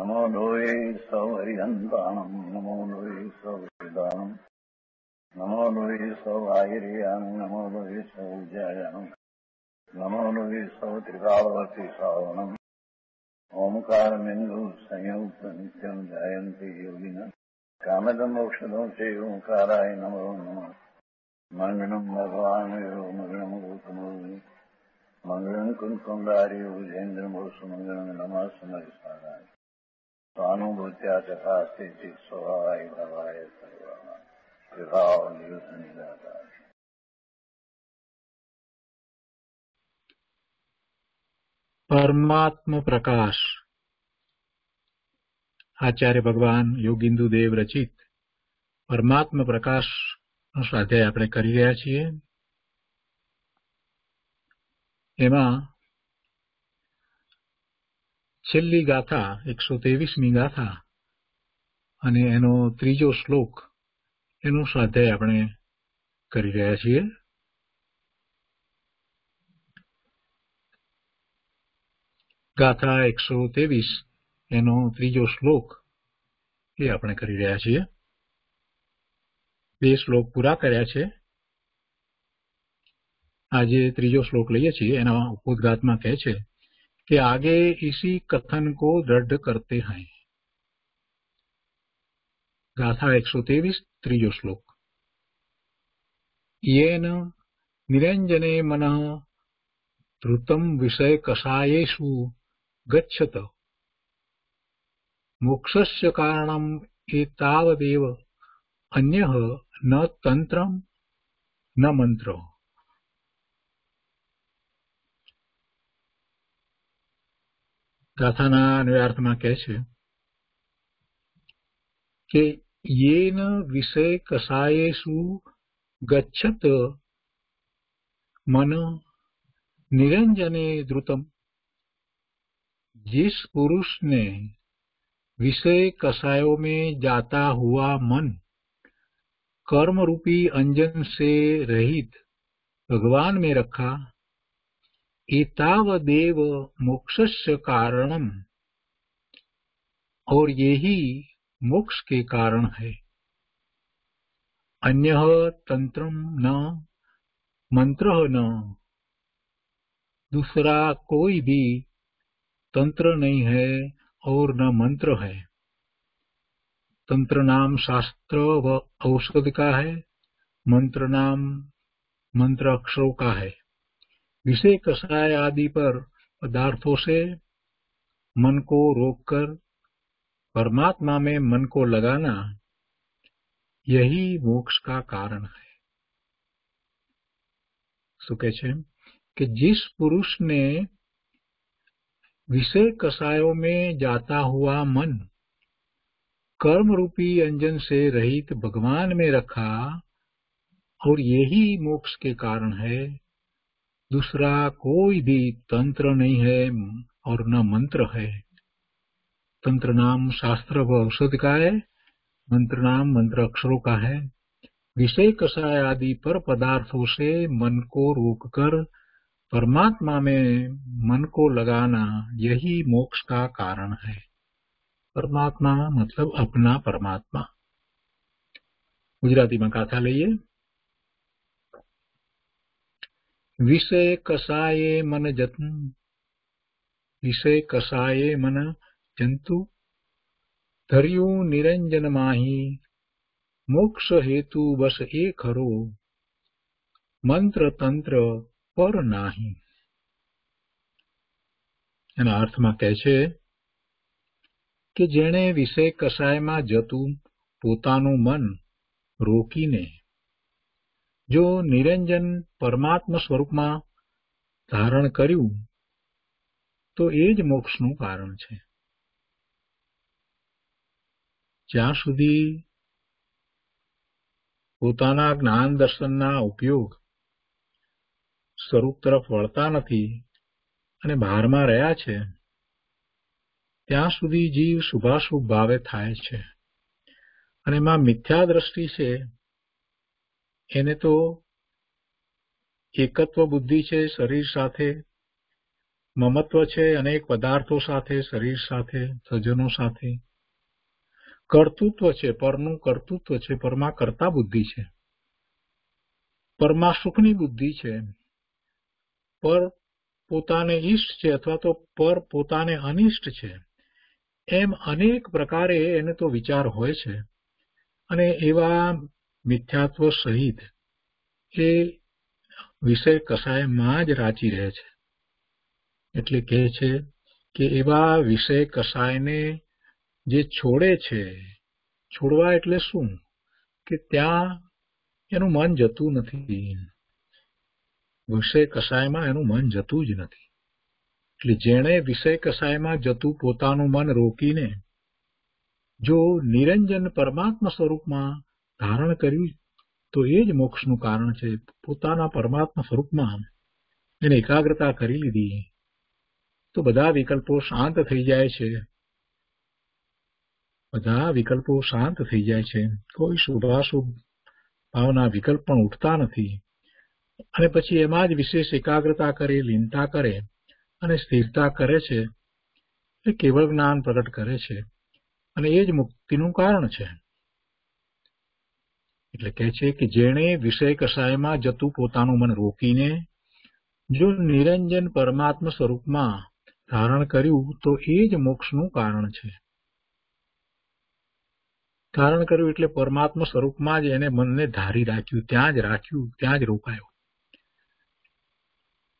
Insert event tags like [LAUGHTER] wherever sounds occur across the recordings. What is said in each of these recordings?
नमो लोये सौहरिहन्ताणम् नमो लोये सौहृदानम् नमो लोये सौवाहिर्याणम् नमो लोये सौजायानम् नमो लोये सौत्रिकावती सावनम् ओङ्कारमिन्दु संयुक्त नित्यम् जयन्ति योगिन कामदमोक्षदं श्रीओङ्काराय नमो नमः मङ्गलम् भगवान् यो मङ्गलम् गौतमो मङ्गलम् कुन्कुण्डारि उजेन्द्रमोसु मङ्गलम् नमः समरिसाराय સ્વાનુભૂત્યા તથા સ્થિતિ સ્વભાવાય ભાવાય સર્વમાં વિભાવ નિરુદ્ધ નિદાતા પરમાત્મ પ્રકાશ આચાર્ય ભગવાન યોગિંદુ દેવ રચિત પરમાત્મ પ્રકાશ નો સ્વાધ્યાય આપણે કરી રહ્યા છીએ. એમાં છેલ્લી ગાથા, એકસો ત્રેવીસમી ગાથા, અને એનો ત્રીજો શ્લોક એનો સ્વાધ્યાય આપણે કરી રહ્યા છીએ. ગાથા એકસો ત્રેવીસ, એનો ત્રીજો શ્લોક એ આપણે કરી રહ્યા છીએ. બે શ્લોક પૂરા કર્યા છે. આજે ત્રીજો શ્લોક લઈએ છીએ, એના ઉપોદઘાતમાં કહે છે कि आगे इसी कथन को दृढ़ करते हैं। गाथा एक सौ तेवीस त्रियो श्लोक। येन निरंजने मन धृतम विषय कषायेषु गच्छत। मोक्षस्य कारणम एतावदेव न तंत्रम न मंत्र ગાથાના અન્વયાર્થમાં કહે છે કે યેન વિષય કસાયેષુ ગચ્છત मन निरंजने द्रुतम जिस पुरुष ने विषय कसायों में जाता हुआ मन कर्म रूपी अंजन से रहित भगवान में रखा एतावदेव मोक्षस्य कारणम। और यही मोक्ष के कारण है। अन्य तंत्र न, मंत्र न। दूसरा कोई भी तंत्र नहीं है और न मंत्र है। तंत्र नाम शास्त्र व औषध का है, मंत्र नाम मंत्र अक्षरों का है। विषय कषाय आदि पर पदार्थों से मन को रोककर परमात्मा में मन को लगाना यही मोक्ष का कारण है। तो सुखे कि जिस पुरुष ने विषय कषायों में जाता हुआ मन कर्म रूपी अंजन से रहित भगवान में रखा और यही मोक्ष के कारण है दूसरा कोई भी तंत्र नहीं है और न मंत्र है तंत्र नाम शास्त्र व औषध का है मंत्र नाम मंत्र अक्षरों का है विषय कषाय आदि पर पदार्थों से मन को रोककर परमात्मा में मन को लगाना यही मोक्ष का कारण है परमात्मा मतलब अपना परमात्मा ગુજરાતીમાં કાથા લઈએ વિષય કસાયે મન જતું? વિષય કસાયે મન જંતુ? ધર્યું નિરંજન માહી, મોક્ષ હેતુ બસ એ ખરો. મંત્ર તંત્ર પર નાહી. એના અર્થમાં કહે છે કે જેણે વિષય કસાયમાં જતું પોતાનું મન રોકીને જો નિરંજન પરમાત્મા સ્વરૂપમાં ધારણ કર્યું, તો એ જ મોક્ષનું કારણ છે. જ્યાં સુધી પોતાના જ્ઞાન દર્શનના ઉપયોગ સ્વરૂપ તરફ વળતા નથી અને બહારમાં રહ્યા છે, ત્યાં સુધી જીવ શુભાશુભ ભાવે થાય છે. અને એમાં મિથ્યા દ્રષ્ટિ છે એને તો એકત્વ બુદ્ધિ છે, શરીર સાથે, મમત્વ છે, અનેક પદાર્થો સાથે, શરીર સાથે, સજ્જનો સાથે. કર્તૃત્વ છે, પરનું કર્તૃત્વ છે, પરમાં કરતા બુદ્ધિ છે. પરમાં સુખની બુદ્ધિ છે. પર પોતાને ઈષ્ટ છે અથવા તો પર પોતાને અનિષ્ટ છે. એમ અનેક પ્રકારે એને તો વિચાર હોય છે. અને એવા મિથ્યાત્વ સહિત એ વિષય કસાયમાં જ રાચી રહે છે. એટલે કહે છે કે એવા વિષય કસાયને જે છોડે છે, છોડવા એટલે શું? કે ત્યાં એનું મન જતું નથી. વિષય કસાયમાં એનું મન જતું જ નથી. એટલે જેણે વિષય કસાયમાં જતું પોતાનું મન રોકીને જો નિરંજન પરમાત્મા સ્વરૂપમાં ધારણ કર્યું તો એ જ મોક્ષનું કારણ છે. પોતાના પરમાત્મા સ્વરૂપમાં એને એકાગ્રતા કરી લીધી. તો બધા વિકલ્પો શાંત થઈ જાય છે. બધા વિકલ્પો શાંત થઈ જાય છે. કોઈ શુભાશુભ ભાવના વિકલ્પ પણ ઉઠતા નથી. અને પછી એમાં જ વિશેષ એકાગ્રતા કરી, લીનતા કરે અને સ્થિરતા કરે છે. એ કેવળ જ્ઞાન પ્રગટ કરે છે. અને એ જ મુક્તિનું કારણ છે. એટલે કહે છે કે જેણે વિષય કષાયમાં જતું પોતાનું મન રોકીને જો નિરંજન પરમાત્મ સ્વરૂપમાં ધારણ કર્યું, તો એ જ મોક્ષનું કારણ છે. ધારણ કર્યું એટલે પરમાત્મ સ્વરૂપમાં જ એને મનને ધારી રાખ્યું, ત્યાં જ રાખ્યું, ત્યાં જ રોકાયો.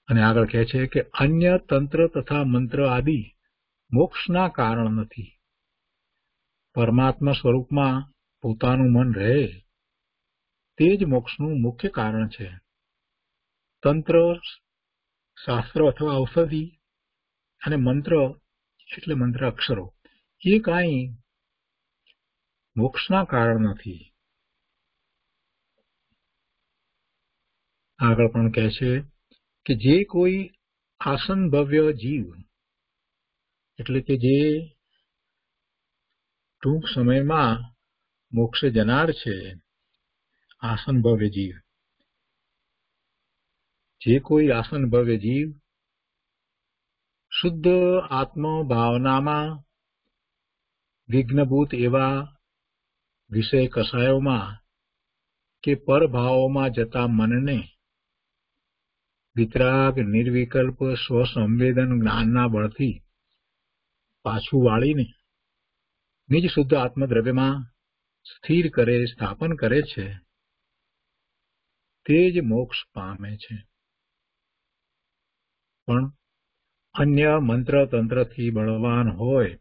અને આગળ કહે છે કે અન્ય તંત્ર તથા મંત્ર આદિ મોક્ષના કારણ નથી. પરમાત્મા સ્વરૂપમાં પોતાનું મન રહે તે જ મોક્ષનું મુખ્ય કારણ છે. તંત્ર, શાસ્ત્ર અથવા ઔષધિ અને મંત્ર, એટલે મંત્ર અક્ષરો, એ કાંઈ મોક્ષના કારણ નથી. આગળ પણ કહે છે કે જે કોઈ આસનભવ્ય જીવ, એટલે કે જે ટૂંક સમયમાં મોક્ષે જનાર છે આસનભવ્ય જીવ. જે કોઈ આસન ભવ્ય જીવ શુદ્ધ આત્મ ભાવનામાં વિઘ્નભૂત એવા વિષય કસાયોમાં કે પરભાવોમાં જતા મનને વિતરાગ, નિર્વિકલ્પ, સ્વસંવેદન જ્ઞાનના બળથી પાછું વાળીને નિજ શુદ્ધ આત્મદ્રવ્યમાં સ્થિર કરે, સ્થાપન કરે છે. તે જ મોક્ષ પામે છે. પણ અન્ય મંત્ર તંત્રથી બળવાન હોય,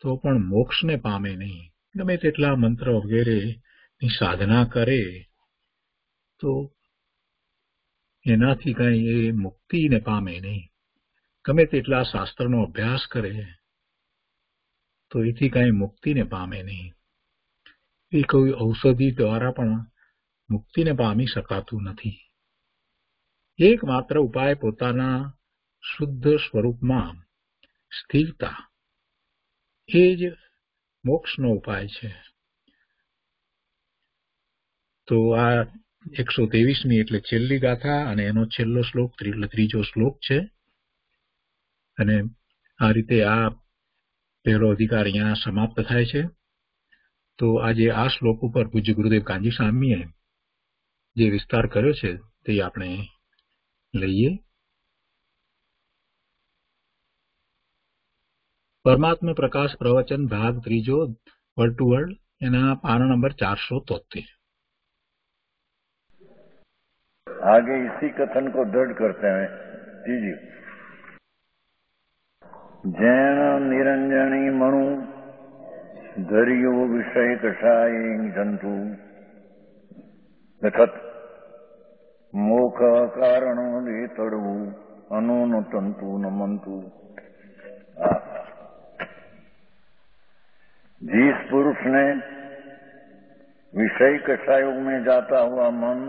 તો પણ મોક્ષને પામે નહીં. ગમે તેટલા મંત્ર વગેરેની સાધના કરે, તો એનાથી કંઈ એ મુક્તિને પામે નહીં. ગમે તેટલા શાસ્ત્રનો અભ્યાસ કરે, તો એથી કાંઈ મુક્તિને પામે નહીં. એ કોઈ ઔષધિ દ્વારા પણ મુક્તિને પામી શકાતું નથી. એકમાત્ર ઉપાય પોતાના શુદ્ધ સ્વરૂપમાં સ્થિરતા એ જ મોક્ષનો ઉપાય છે. તો આ એકસો ત્રેવીસમી એટલે છેલ્લી ગાથા અને એનો છેલ્લો શ્લોક ત્રીજો શ્લોક છે. અને આ રીતે આ પહેલો અધિકાર અહીંયા સમાપ્ત થાય છે. તો આજે આ શ્લોક ઉપર પૂજ્ય ગુરુદેવ કાંજી સ્વામીએ જે વિસ્તાર કર્યો છે તે આપણે લઈએ પરમાત્મા પ્રકાશ પ્રવચન ભાગ ત્રીજો વર્ડ ટુ વર્ડ એના પાના नंबर चार तोतेर आगे इसी कथन को दृढ़ करते हैं जी जैन निरंजनी मणु धरियो विषय कषाय जंतु લખત મોખ કારણ લે તડવું અનુન તંતુ નમંતુ जिस पुरुष ने विषय कषायों में जाता हुआ मन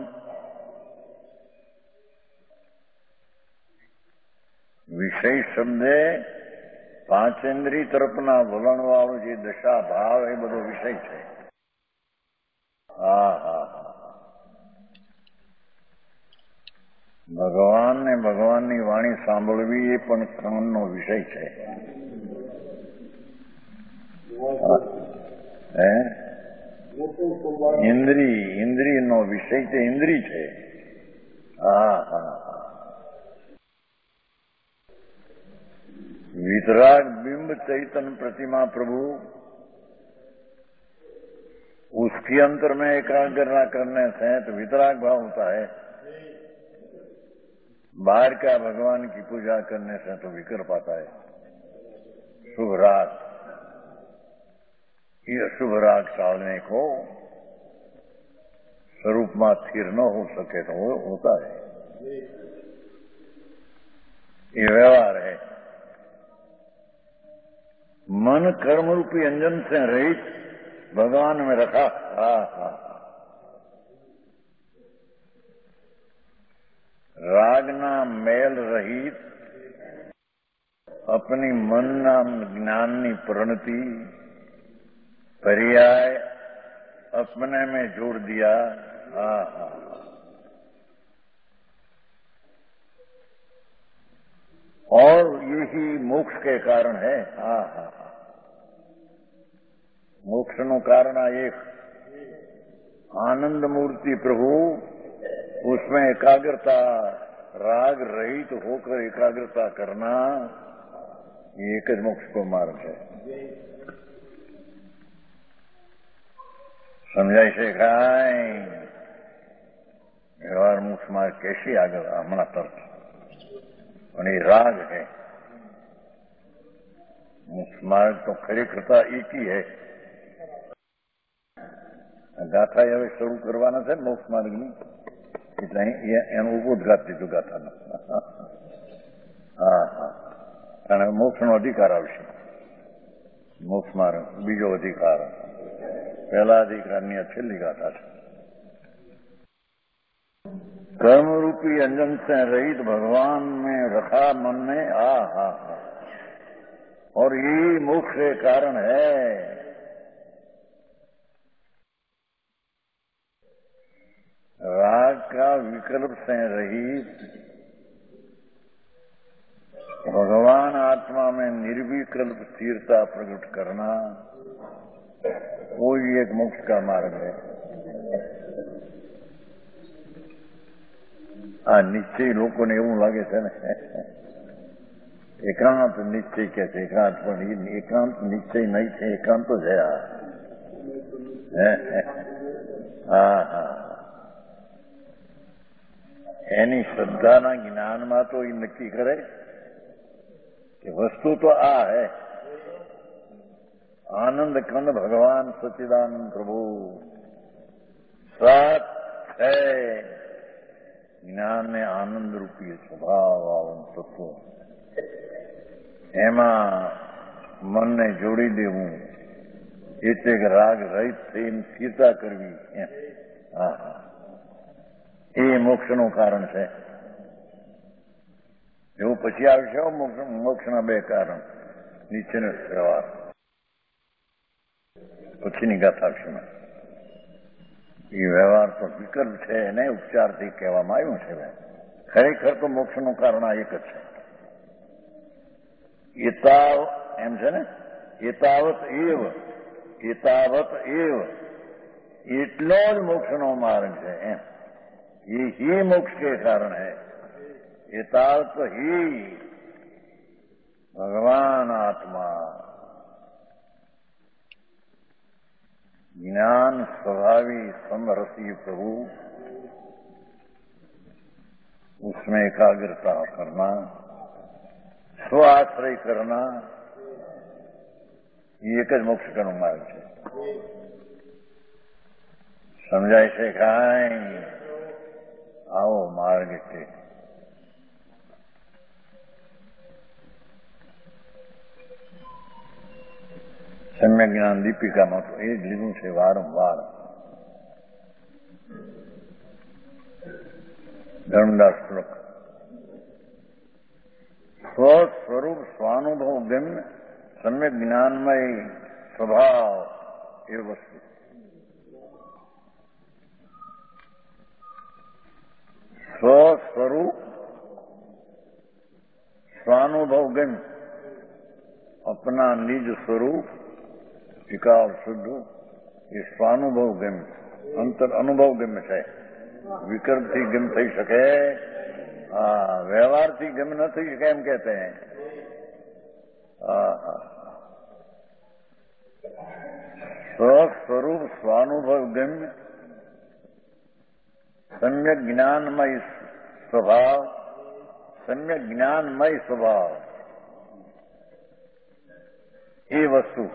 વિષય શબ્દે પાંચેન્દ્રી તરફના વલણ વાળો જે દશા ભાવ એ બધો વિષય છે હા હા ભગવાનને ભગવાનની વાણી સાંભળવી એ પણ કામનો વિષય છે હે ઇન્દ્રી ઇન્દ્રિયનો વિષય તે ઇન્દ્રી છે હા હા હા वितराग बिंब चैतन प्रतिमा प्रभु उसके अंतर में एकाग्रता करने से तो वितराग भाव होता है बाहर का भगवान की पूजा करने से तो विकर पाता है। शुभ राग ये अशुभ राग टालने को स्वरूप में स्थिर न हो सके तो होता है। ये व्यवहार है। मन कर्म रूपी अंजन से रहित भगवान में रखा। हा हा। રાગના મેલ રહિત अपनी મનના જ્ઞાનની પ્રણતિ पर्याय अपने में जोड़ दिया हा हा और यही मोक्ष के कारण है હા હા હા મોક્ષનું કારણ આ એક आनंद मूर्ति प्रभु उसमें एकाग्रता राग रहित होकर एकाग्रता करना ये एक જ મોક્ષ કો માર્ગ છે સમજાય છે કાંઈ વ્યવહાર મોક્ષ માર્ગ કેસી આગળ હમણાં તરત અને એ રાગ है મોક્ષ માર્ગ તો ખરેખરતા એક ही है ગાથા હવે શરૂ કરવાના છે મોક્ષ માર્ગની એટલે એનું ઉભોદઘાત દીધું ગાથાનો હા હા કારણ મોક્ષનો અધિકાર આવશે મોક્ષ માર્ગ બીજો અધિકાર પહેલા અધિકારની આ છેલ્લી ગાથા છે कर्म रूपी अंजन से रहित भगवान में रखा मन में आ हा हा और यही मोक्ष के कारण है राग का विकल्प से रहित भगवान आत्मा में निर्विकल्प स्थिरता प्रकट करना वो ही एक मोक्ष का मार्ग है આ નિશ્ચય લોકોને એવું લાગે છે ને એકાંત નિશ્ચય કે છે એકાંત પણ એ એકાંત નિશ્ચય નહીં છે એકાંત જ છે આ હા હા એની શ્રદ્ધાના જ્ઞાનમાં તો એ નક્કી કરે કે વસ્તુ તો આ હે. આનંદ કંદ ભગવાન સચિદાનંદ પ્રભુ. સાત છે જ્ઞાન ને આનંદ રૂપી સ્વભાવ આવન તત્વ. એમાં મનને જોડી દેવું. એટલે રાગ રહિત થઈને ચિંતા કરવી. હા હા એ મોક્ષનું કારણ છે. એવું પછી આવશે મોક્ષના બે કારણ. નીચેનો વ્યવહાર પછીની ગાથા આવશે. એ વ્યવહાર તો વિકલ્પ છે એને ઉપચારથી કહેવામાં આવ્યું છે ખરેખર તો મોક્ષનું કારણ આ એક જ છે. એતાવ એમ છે ને? એતાવત એવ એતાવત એવ. એટલો જ મોક્ષનો માર્ગ છે એમ. ये ही मोक्ष के कारण है। ये ताल तो ही। भगवान आत्मा। ज्ञान स्वभावी समरसी प्रभु। उसमें एकाग्रता करना। स्वाश्रय करना। ये एक मोक्ष का मार्ग है। समझाइसे कहा આવો માર્ગ છે. સમ્યક જ્ઞાન દીપિકામાં તો એ જ લીધું છે વારંવાર. ધર્મદાસ શ્લોક. સ્વસ્વરૂપ સ્વાનુભવ ગમ્ય સમ્યક જ્ઞાનમય સ્વભાવ એ વસ્તુ સ્વસ્વરૂપ स्वानुभव गम अपना निज स्वरूप વિકાસ શુદ્ધ એ સ્વાનુભવ ગમ અંતર અનુભવ ગમ છે વિકલ્પથી ગમ થઈ શકે હા વ્યવહારથી ગમ ન થઈ શકે એમ કહેતે હૈ સ્વસ્વરૂપ સ્વાનુભવ ગમ્ય સમ્યક જ્ઞાનમય સ્વભાવ સમ્યક જ્ઞાનમય સ્વભાવ એ વસ્તુ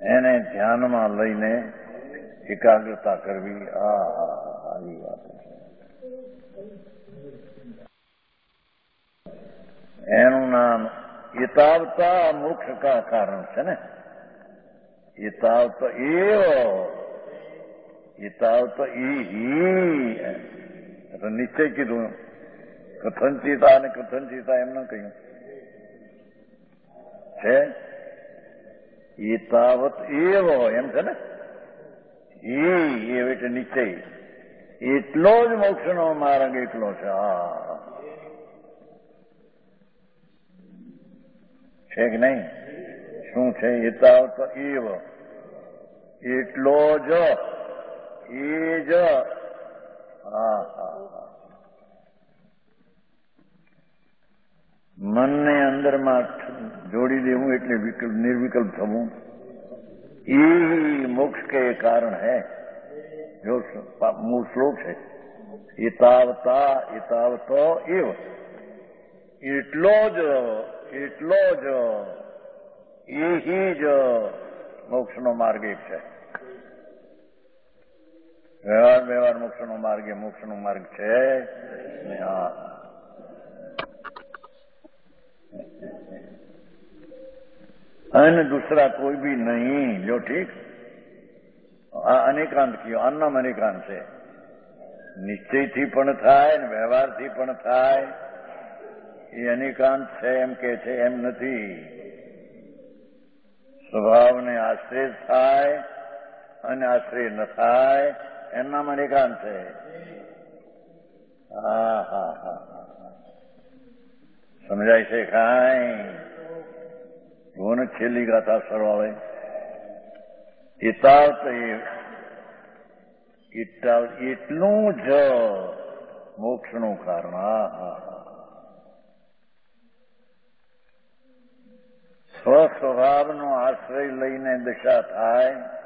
એને ધ્યાનમાં લઈને એકાગ્રતા કરવી આ આવી વાત એનું નામ એતાવતા મોક્ષ કા કારણ છે ને એતાવતા એવ એતાવત એ નિશ્ચય કીધું કથનચિતા અને કથનચિતા એમ ન કહ્યું છે એતાવત એવો એમ છે ને એ એટલે નિશ્ચય એટલો જ મોક્ષનો માર્ગ એટલો છે હા છે કે નહીં શું છે એતાવત એવો એટલો જ એ જ હા હા મનને અંદરમાં જોડી દેવું એટલે વિકલ્પ નિર્વિકલ્પ થવું એ મોક્ષ કે કારણ હૈ જો મૂળ શ્લોક છે એતાવતા એતાવતો એવ એટલો જ એટલો જ એ જ મોક્ષનો માર્ગ એક છે વ્યવહાર વ્યવહાર મોક્ષનો માર્ગ એ મોક્ષનો માર્ગ છે હા अन्य दूसरा कोई भी नहीं जो ठीक અનેકાંત કયો અન્નમ અનેકાંત છે નિશ્ચયથી પણ થાય ને વ્યવહારથી પણ થાય એ અનેકાંત છે એમ કે છે એમ નથી સ્વભાવને આશ્રય થાય અને આશ્રય ન થાય એમનામાં અનેકાંત છે. હા સમજાય છે કાંઈ? જુઓ છેલ્લી ગાથા સરવાળે. એતાવત એટલું જ મોક્ષનું કારણ. હા હા. સ્વસ્વભાવનો આશ્રય લઈને દશા થાય.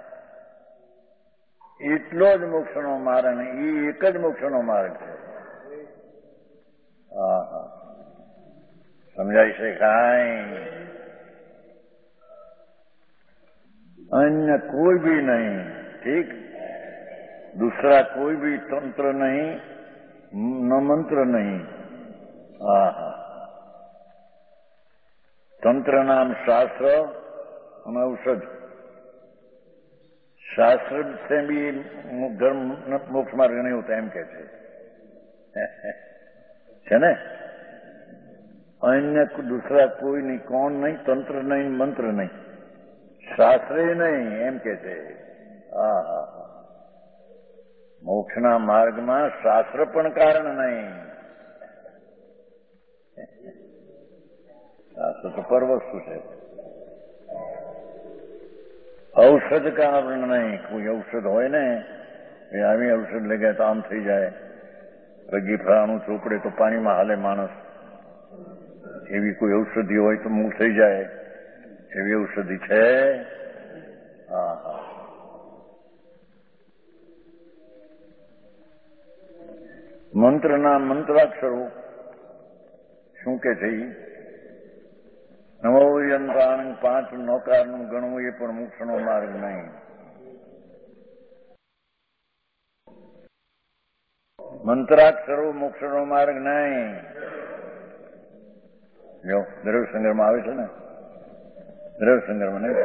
એટલો જ મોક્ષનો માર્ગ એ એક જ મોક્ષનો માર્ગ છે. સમજાય છે કાંઈ? અન્ય કોઈ ભી નહીં. ઠીક? દુસરા કોઈ ભી તંત્ર નહીં, ન મંત્ર નહીં. હા હા તંત્ર નામ શાસ્ત્ર અને ઔષધ. શાસ્ત્ર સે બી મોક્ષ માર્ગ નહીં હોતા, એમ કે [LAUGHS] છે. ને? અન્ય દુસરા કોઈ નહીં, કોણ નહીં, તંત્ર નહીં, મંત્ર નહીં. શાસ્ત્ર નહીં, એમ કે છે. હા હા મોક્ષના માર્ગમાં શાસ્ત્ર પણ કારણ નહીં. [LAUGHS] શાસ્ત્ર તો પર વસ્તુ છે. ઔષધ કારણ નહીં? કોઈ ઔષધ હોય ને? એ આવી ઔષધ લઈ ગયા તો આમ થઈ જાય. રગી ફળાનું ચોપડે તો પાણીમાં હાલે માણસ. એવી કોઈ ઔષધિ હોય તો મૂળ થઈ જાય. એવી ઔષધિ છે? હા હા મંત્રના મંત્રાક્ષરો શું કે છે નવો યંત્રાણ પાંચ નોકારનું ગણવું એ પણ મોક્ષનો માર્ગ નહીં. મંત્રાક્ષરો મોક્ષનો માર્ગ નહીં. જો સંગ્રહમાં આવે છે ને? દ્રવ્ય સંગ્રહમાં નહીં.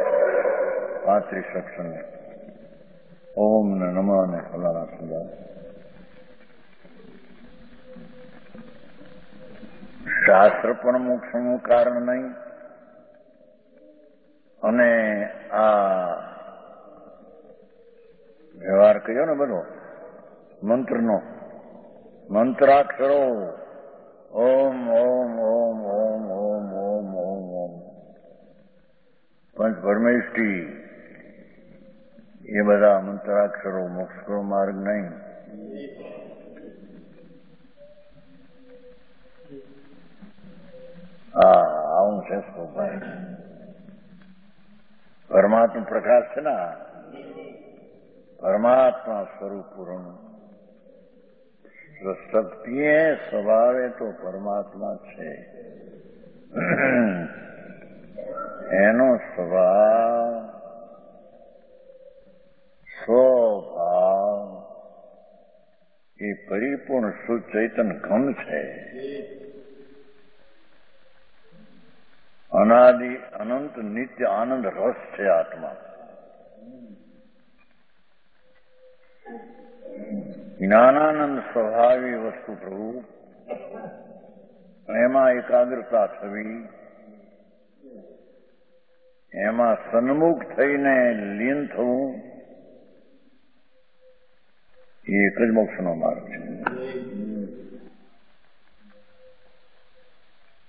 પાંત્રીસ અક્ષરને. ઓમ ને નમ ને ફલાના સંગ્રહ. શાસ્ત્ર પણ મોક્ષનું કારણ નહીં. અને આ વ્યવહાર કર્યો ને બધો, મંત્રનો, મંત્રાક્ષરો, ઓમ ઓમ ઓમ ઓમ ઓમ ઓમ ઓમ ઓમ. પંચ પરમેષ્ઠી, એ બધા મંત્રાક્ષરો મોક્ષનો માર્ગ નહીં. હા આવું છે સ્વભાવ. પરમાત્મા પ્રકાશ છે ના પરમાત્મા સ્વરૂપ શક્તિએ સ્વભાવે તો પરમાત્મા છે. એનો સ્વભાવ સ્વભાવ એ પરિપૂર્ણ સુચૈતન ઘન છે. અનાદિ અનંત નિત્ય આનંદ રસ છે આત્મા જ્ઞાનાનંદ સ્વભાવી વસ્તુ પ્રભુ એમાં એકાગ્રતા થવી એમાં સન્મુખ થઈને લીન થવું એ એક જ મોક્ષનો માર્ગ છે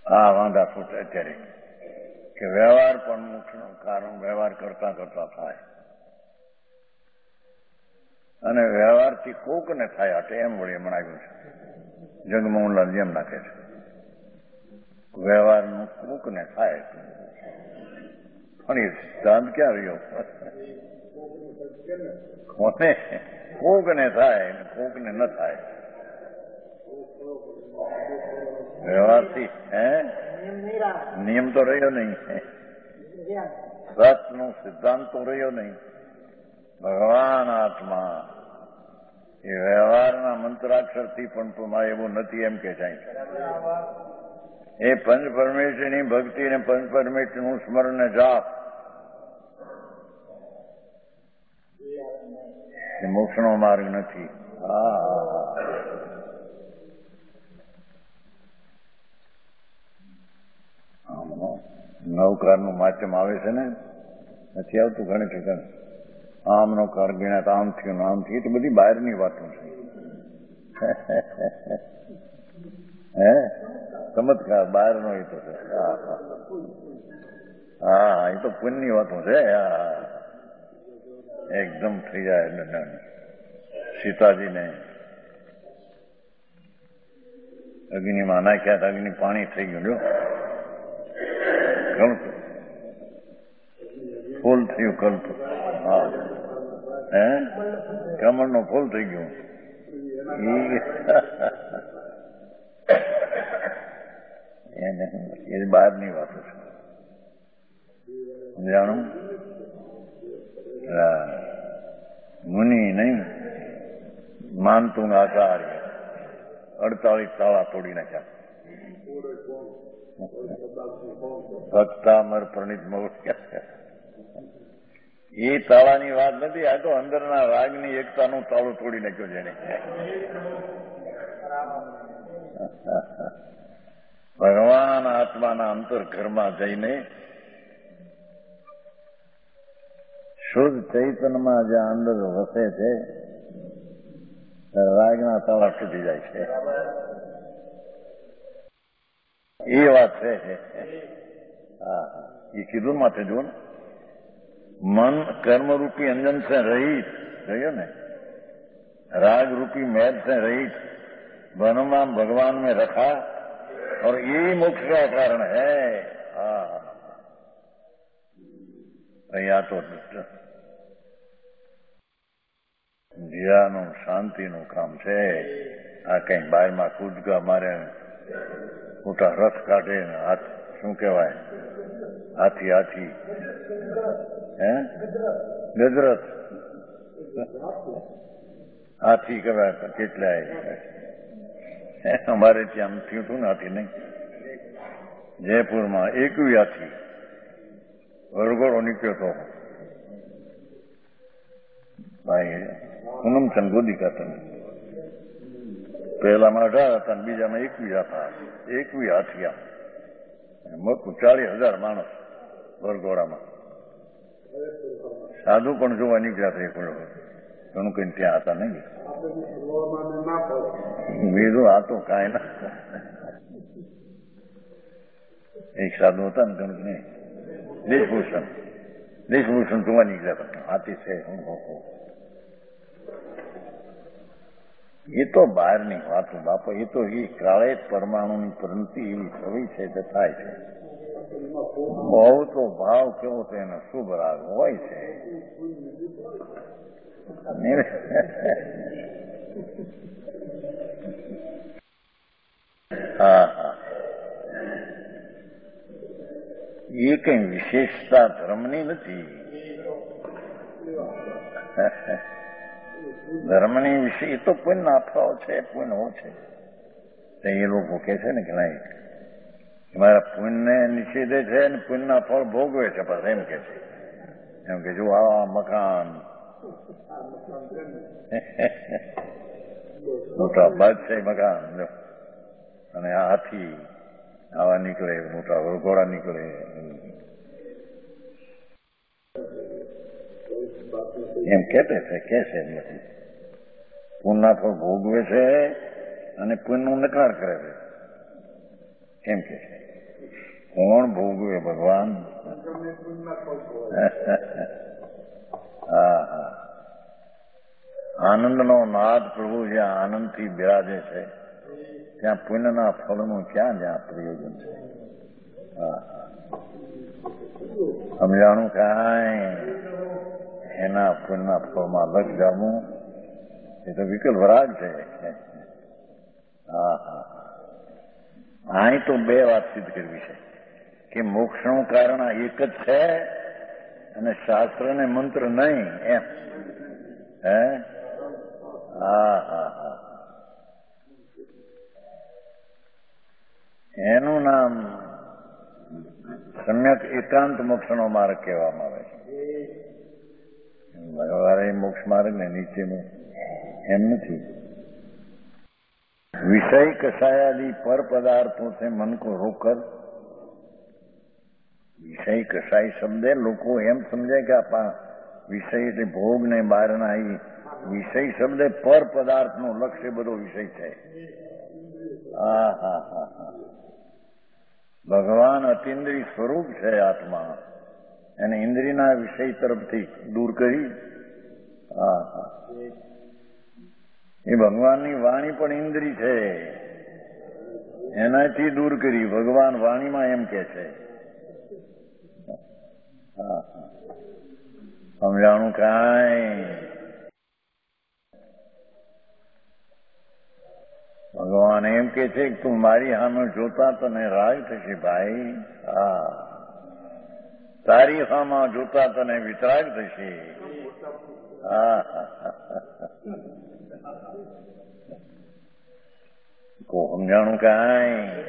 આ વાંધા શું અત્યારે કે વ્યવહાર પણ મોક્ષનું કારણ વ્યવહાર કરતા કરતા થાય. અને વ્યવહારથી કોકને થાય અટે એમ વળી હમણાં છે. જગમોહનલાલ જેમ નાખે છે. વ્યવહારનું કોકને થાય પણ એ સિદ્ધાંત ક્યાં રહ્યો? કોને? કોકને થાય કોકને ન થાય. વ્યવહારથી, હે? નિયમ તો રહ્યો નહીં. સતનો સિદ્ધાંત તો રહ્યો નહીં. ભગવાન આત્મા. એ વ્યવહારના મંત્રાક્ષરથી પણ એવું નથી એમ કે જાય એ પંચ પરમેશ્વરની ભક્તિ અને પંચ પરમેશ્વરનું સ્મરણ જાપ. મોક્ષનો માર્ગ નથી. હા. નવકારનું માધ્યમ આવે છે ને, નથી આવતું ઘણી ઠેકાણે આમનો કાર ગણ્યા આમ થયું આમ થયું તો બધી બહારની વાતો છે. [LAUGHS] હે? ચમત્કાર, બહારનો એ તો છે. હા એ તો પુણ્યની વાતો છે. હા એકદમ થઈ જાય સીતાજીને અગ્નિમાં નાખ્યા અગ્નિ પાણી થઈ ગયું લ્યો ફૂલ થયું કલ્પ હા હે કમળનો ફૂલ થઈ ગયું એને એ બહારની વાતો છે જાણું મુનિ નહીં માનતું આચાર્ય અડતાલીસ તાળા તોડી નાખ્યા ભક્તામર પ્રણીત મૌર્ય એ તાળાની વાત નથી, આ તો અંદરના રાગની એકતાનું તાળું તોડી નાખ્યો જેને ભગવાન આત્માના અંતર ઘરમાં જઈને શુદ્ધ ચૈતનમાં જ્યાં અંદર વસે છે રાગના તાળા તૂટી જાય છે. એ વાત છે હા એ કીધું ને માથે જુઓ ને मन कर्म रूपी अंजन से रहित कहियो ने राग रूपी मैद से रहित वनुमान भगवान में रखा और यही मोक्ष का कारण है हाँ અહીંયા તો જીરાનું શાંતિનું કામ છે આ કઈ બહારમાં કૂદકા મારે મોટા રથ કાઢે હાથ, શું કહેવાય? હાથી હાથી. હે? ગજરથ. હાથી કહેવાય કેટલાય. અમારે ત્યાં થયું હતું ને હાથી નહીં? જયપુરમાં એકવી હાથી. વરઘોડો નીકળ્યો હતો ભાઈ, પૂનમચંદ ગોદિકા તમે પહેલામાં અઢાર હતા અને બીજામાં એકવીસ હતા એકવી હાથિયા. મોટું ચાલીસ હજાર માણસ વરઘોડામાં. સાધુ પણ જોવા નીકળ્યા હતા એક ઘણું કઈ ત્યાં હતા નહીં. બીજું આ તો કાંઈ ના. એક સાધુ હતા ને ઘણું નહીં. દેશભૂષણ. દેશભૂષણ જોવા નીકળ્યા હતા. હાથી છે, હું. એ તો બહારની વાતો, બાપ, એ તો એ કાળે પરમાણુની પરંતિ એવી થવી છે તે થાય છે. બહુ તો ભાવ કેવો છે, એનો શુભ રાગ હોય છે. [LAUGHS] હા હા. એ કઈ વિશેષતા ધર્મની નથી. ધર્મની વિશે એ તો પુણ્ય નાફાઓ છે પુણ્ય હો છે. એ લોકો કે છે ને કે નહીં મારા પુણ્યને નિષેધે છે અને પુણ્યના ફળ ભોગવે છે, બસ એમ કે છે. એમ કે જો આ મકાન. મોટા બાદશાહી મકાન, જો. અને આ હાથી આવા નીકળે, મોટા વરઘોડા નીકળે. એમ કેતે છે કે છે એમ નથી. પુણ્યના ફળ ભોગવે છે અને પુણ્યનો નકાર કરે છે. એમ કે છે કોણ ભોગવે ભગવાન? હા આનંદનો નાદ પ્રભુ જ્યાં આનંદથી બિરાજે છે, ત્યાં પુણ્યના ફળનું ક્યાં જ્યાં પ્રયોજન છે? સમજાણું કાંઈ? એના પુણ્યના ફળમાં લગ જામું. એ તો વિકલ વરાગ છે. અહીં તો બે વાત સિદ્ધ કરવી છે. કે મોક્ષનું કારણ એક જ છે અને શાસ્ત્ર ને મંત્ર નહીં, એમ. હે? હા હા હા એનું નામ સમ્યક એકાંત મોક્ષનો માર્ગ કહેવામાં આવે છે. ભગવાન મોક્ષ માર્ગ ને નીચેનું એમ નથી विषय कषायादि पर पदार्थों से मन को रोककर વિષય કસાઈ શબ્દે લોકો એમ સમજે કે આપા વિષય એટલે ભોગ ને બહારના એ વિષય શબ્દે પર પદાર્થનો લક્ષ્ય બધો વિષય છે હા હા હા હા ભગવાન અતિન્દ્રિય સ્વરૂપ છે આત્મા એને ઇન્દ્રિયના વિષય તરફથી દૂર કરી હા હા એ ભગવાનની વાણી પણ ઇન્દ્રી છે. એનાથી દૂર કરી, ભગવાન વાણીમાં એમ કે છે. સમજાણું કાંઈ? ભગવાન એમ કે છે કે તું મારી સામે જોતા તને રાગ થશે ભાઈ. હા. તારી સામે જોતા તને વિતરાગ થશે. હા. હા, không સમજાણું કાંઈ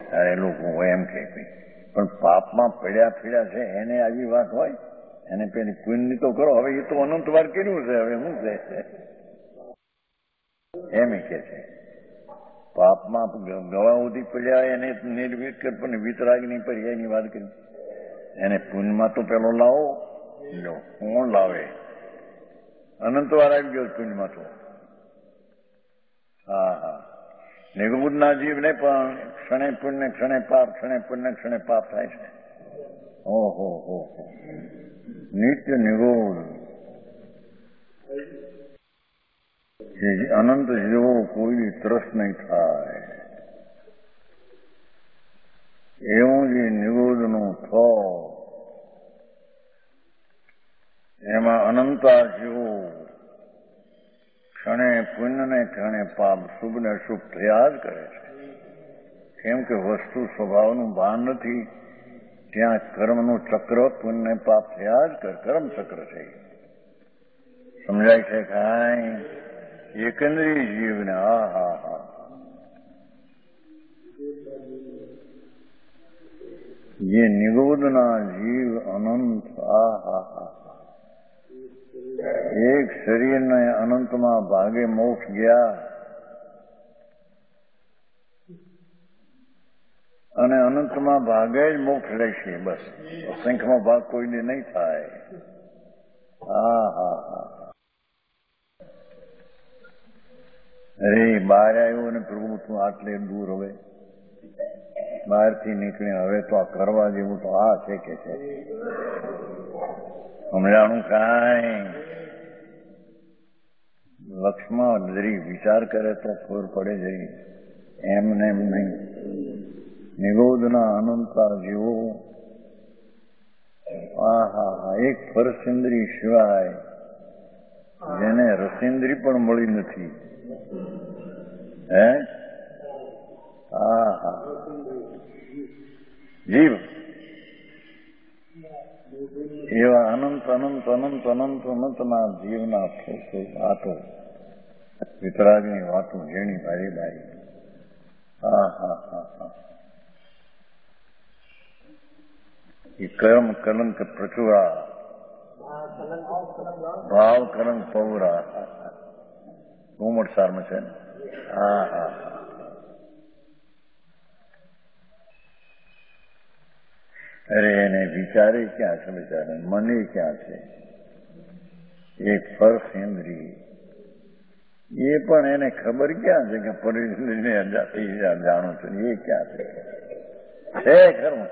ત્યારે લોકો એમ કે પણ પાપમાં પડ્યા પીડ્યા છે એને આવી વાત હોય એને પેલી પુણ્ય તો કરો હવે એ તો અનંત વાર કર્યું છે હવે શું છે એમ કે છે પાપમાં ઉધી પડ્યા એને નિર્વિકર પણ વિતરાગની પડી એની વાત કરી એને પુણ્યમાં તો પેલો લાવો લો કોણ લાવે. અનંત વાર આવી ગયો પુણ્યમાં તો હા હા. નિર્બુદ્ધના જીવને પણ ક્ષણે પુણ્ય, ક્ષણે પાપ, ક્ષણે પુણ્ય, ક્ષણે પાપ થાય છે. ઓહો હો હો નિત્ય નિગુણ અનંત જેવો કોઈ ત્રસ નહીં થાય. એવું જે નિરોધનું થો. એમાં અનંતા જેવો. ક્ષણે પુણ્ય ક્ષણે પાપ શુભ ને અશુભ થયા જ કરે છે. કેમ કે વસ્તુ સ્વભાવનું ભાન નથી. ત્યાં કર્મનું ચક્ર પુણ્ય પાપ થયા જ કર. કર્મ ચક્ર છે સમજાય છે કાંઈ એકંદરી જીવને, આ, હા હા. જે નિરોધના જીવ અનંત, આ, હા હા. એક શરીરને અનંતમાં ભાગે મોક્ષ ગયા. અને અનંતમાં ભાગે જ મોક્ષ લેશે, બસ. અસંખ્યમાં ભાગ કોઈને નહીં થાય. હા હા હા. અરે, બહાર આવ્યો અને પ્રભુ, તું આટલે દૂર હવે? બહારથી નીકળ્યા, હવે તો આ કરવા જેવું તો આ છે કે છે? સમજાણું કાંઈ. લક્ષ્મણ જરી વિચાર કરે તો ખબર પડે જરી. એમને એમ નહીં. નિગોદના અનંતા જીવો. હા હા હા એક ફરસિન્દ્રી સિવાય જેને રસિન્દ્રી પણ મળી નથી. હે? હા હા જીવ. એવા અનંત અનંત અનંત અનંત અનંતના જીવના વાતો. વિતરાગની વાતો જેણી ભારી ભારી હા હા હા હા. એ કર્મ કલંક પ્રચુરા. ભાવ કલંક પૌરા. ઘુમટ સારમાં છે ને? હા હા. અરે એને વિચારે ક્યાં છે બિચારે? મને ક્યાં છે? એક ફર્સ ઇન્દ્રિય એ પણ એને ખબર ક્યાં છે કે પરિસ્થિતિને જાણું છું. એ ક્યાં છે? છે ખરું.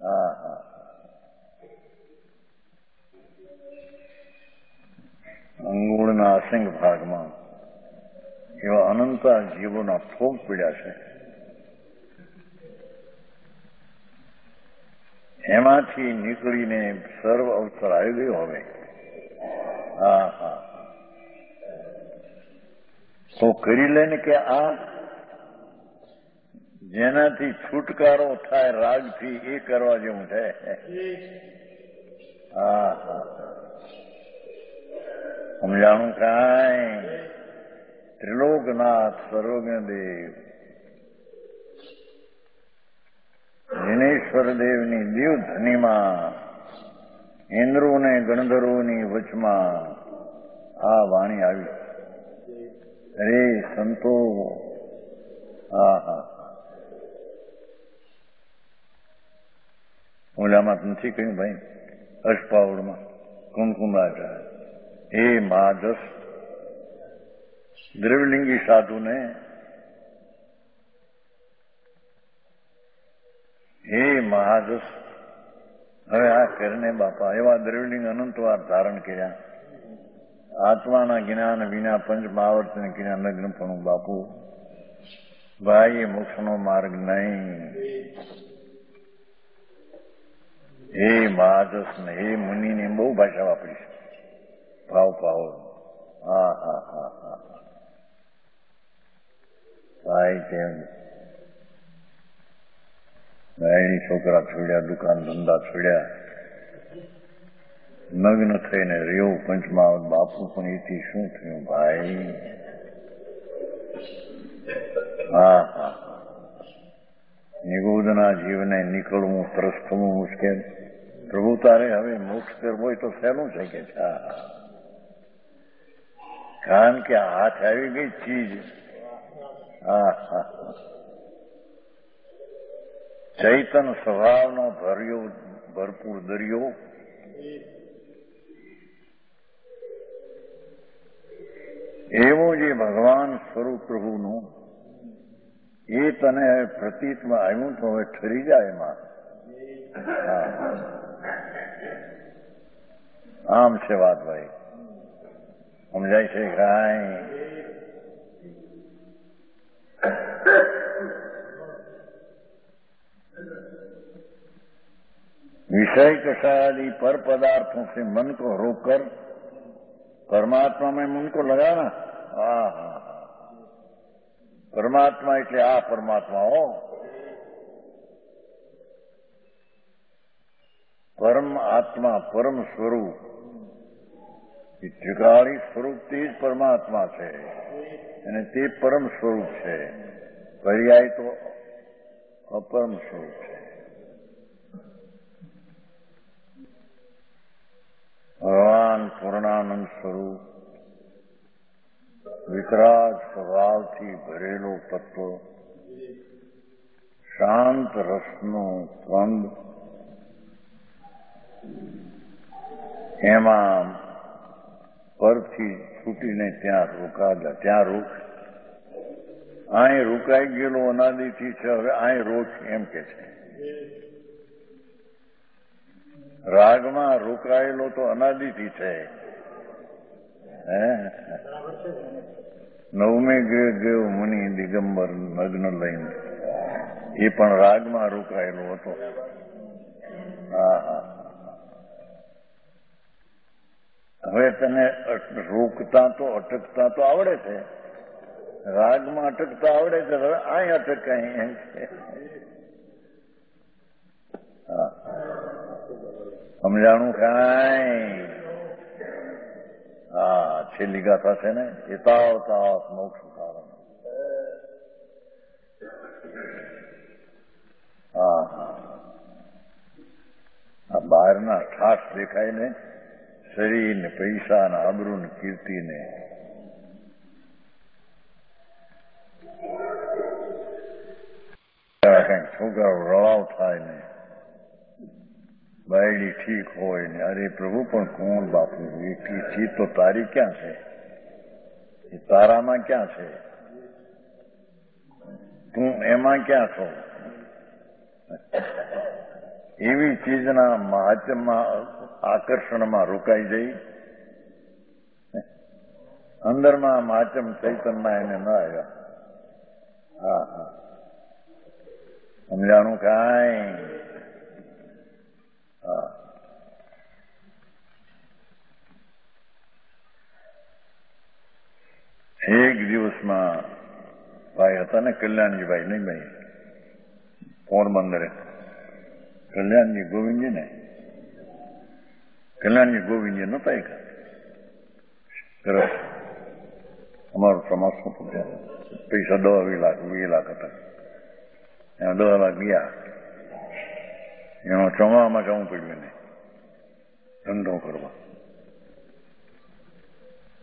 હા હા. અંગુળના અસંગ ભાગમાં એવા અનંતા જીવોના થોગ પીડ્યા છે. એમાંથી નીકળીને સર્વ અવસર આવી ગયો હવે. હા હા તો કરી લે ને કે આ જેનાથી છુટકારો થાય, રાગથી એ કરવા જેવું છે. હા હા સમજાણું કાંઈ? ત્રિલોકનાથ સર્વજ્ઞદેવ. દિનેશ્વર દેવની દીવધનીમાં ઇન્દ્રુ ને ગણધરોની વચમાં આ વાણી આવી. અરે સંતો હા હા ઓલામાં નથી કહ્યું ભાઈ અષ્પાવડમાં કુમકુમાચાર્ય હે માધસ, દ્રવલિંગી સાધુને હે મહાદસ હવે આ કરીને બાપા, એવા દ્રવિડિંગ અનંતવાર ધારણ કર્યા. આત્માના જ્ઞાન વિના પંચ મહાવર્તન જ્ઞાન પણ બાપુ. ભાઈ એ મોક્ષનો માર્ગ નહીં. હે મહાદસ ને, હે મુનિની બહુ ભાષા વાપરી છે. ભાવ પાવો હા હા હા હા. ભાઈ, તેમ ભાઈની છોકરા છોડ્યા, દુકાન ધંધા છોડ્યા. નગ્ન થઈને રહ્યો પંચમાવત બાપુ પણ એથી શું થયું ભાઈ? હા હા નિગોદના જીવને નીકળવું, ત્રસ્તવું મુશ્કેલ. પ્રભુ તારે હવે મોક્ષ હોય તો સહેલું છે કે? કારણ કે હાથ આવી ગઈ ચીજ. હા હા. ચૈતન સ્વભાવનો ભર્યો ભરપૂર દરિયો. એવું જે ભગવાન સ્વરૂપ પ્રભુનું, એ તને પ્રતીતમાં આવ્યું તો હવે ઠરી જાય એમાં. આમ છે વાત ભાઈ. સમજાય છે કાંઈ विषय कषायादि पर पदार्थों से मन को रोककर परमात्मा में मन को लगाना હા હા પરમાત્મા એટલે આ પરમાત્મા હો પરમ આત્મા પરમ સ્વરૂપ એ ત્રિકાળી સ્વરૂપ તે જ પરમાત્મા છે અને તે પરમ સ્વરૂપ છે પર્યાય તો અપરમ સ્વરૂપ છે ભગવાન પૂર્ણાનંદ સ્વરૂપ. વિકરાજ સ્વભાવથી ભરેલો તત્વ શાંત રસનો સ્પંદ એમાં પરથી છૂટીને ત્યાં રોકાયા ત્યાં રોક. અહીં રોકાઈ ગયેલો અનાદિથી છે, હવે અહીં રોક એમ કે છે. રાગમાં રોકાયેલો તો અનાદિથી છે. નવમે ગૃહ ગયો મુનિ દિગંબર નગ્ન લઈને. એ પણ રાગમાં રોકાયેલો હતો. હા હા હવે તને રોકતા તો અટકતા તો આવડે છે. રાગમાં અટકતા આવડે છે હવે અહીં અટકાય એમ છે સમજાણું કાંઈ હા, છેલ્લી ગાથા છે ને? એ તાવ તાવ મોક્ષ કારણ હા બહારના ઠાસ દેખાય ને શરીર ને પૈસા ને આબરૂ ને કીર્તિ ને કંઈક છોકરાઓ રળાવ થાય ને? બાયડી ઠીક હોય ને, અરે પ્રભુ, પણ કોણ બાપુ? એટલી ચીજ તો તારી ક્યાં છે? એ તારામાં ક્યાં છે? તું એમાં ક્યાં છો? એવી ચીજના મહાત્મમાં આકર્ષણમાં રોકાઈ જઈ. અંદરમાં માચમ ચૈતનમાં એને ન આવ્યા. હા હા. સમજાણું કાંઈ? એક દિવસમાં ભાઈ હતા ને કલ્યાણજીભાઈ, નહીં ભાઈ? પોરબંદરે. કલ્યાણજી ગોવિંદજી ને? કલ્યાણજી ગોવિંદજી નતા એક? સરસ. અમારો પૈસા દસ વીસ લાખ વી લાખ હતા. એમાં લાખ ગયા. એનો ચોમામાં જવું પડ્યું એને. ધંધો કરવા.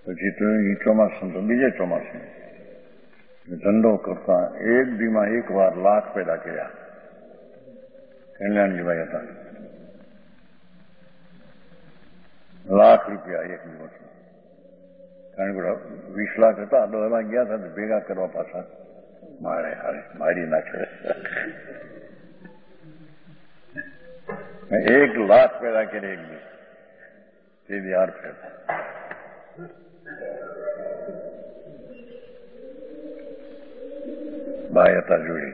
પછી તો એ ચોમાસું તો બીજે ચોમાસું. ધંધો કરતા એક દીમાં એક વાર લાખ પેદા કર્યા. કલ્યાણજીભાઈ હતા. લાખ રૂપિયા એક દિવસમાં કારણ કે વીસ લાખ હતા દસ લાખ ગયા હતા ભેગા કરવા પાછા. મારે હારે મારી નાખે. એક લાખ પેદા કરી એક દિવસ તે બિહાર ફેરતા ભાઈ હતા જોડી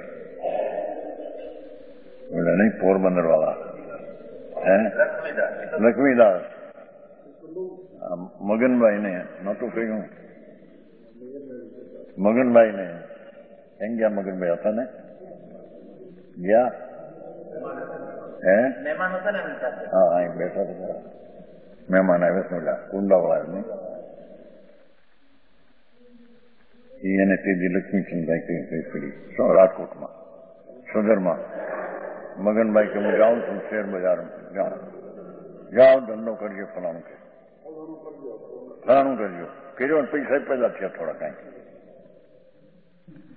બોલે નહીં પોરબંદર વાળા હે લક્ષ્મીદાસ મગનભાઈ ને નતું કહ્યું મગનભાઈ ને એમ ગયા મગનભાઈ હતા ને ગયા હે? હા અહીં બેઠા હતા મહેમાન આવ્યા ઓલા કુંડાવાળા નહીં એને તેજી લક્ષ્મીચંદભાઈ કઈ કઈ કરી રાજકોટમાં? સદરમાં. મગનભાઈ કે હું જાઉં છું શેર બજાર જાઉં જાઓ ધંધો કરજો ફલાણું કે. ફલાણું કરજો. કર્યો ને પૈસા પેદા થયા થોડા કાંઈ.